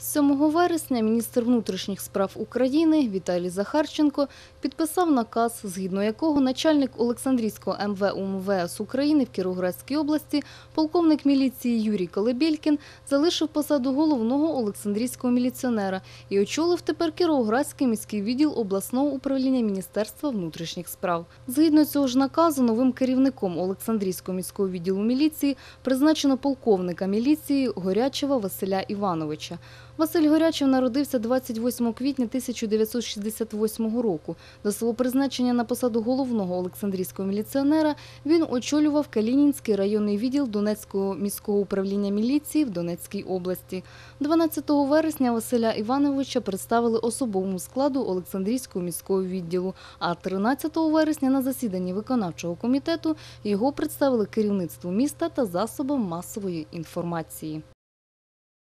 7 вересня міністр внутрішніх справ України Віталій Захарченко підписав наказ, згідно якого начальник Олександрійського МВ УМВС України в Кіровоградській області, полковник міліції Юрій Колебєлькін, залишив посаду головного Олександрійського міліціонера і очолив тепер Кіровоградський міський відділ обласного управління Міністерства внутрішніх справ. Згідно цього ж наказу, новим керівником Олександрійського міського відділу міліції призначено полковника міліції Горячева Василя Івановича. Василь Горячев народився 28 квітня 1968 року. До свого призначення на посаду головного Олександрійського міліціонера він очолював Калінінський районний відділ Донецького міського управління міліції в Донецькій області. 12 вересня Василя Івановича представили особовому складу Олександрійського міського відділу, а 13 вересня на засіданні виконавчого комітету його представили керівництву міста та засобам масової інформації.